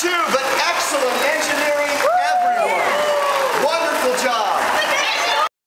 two,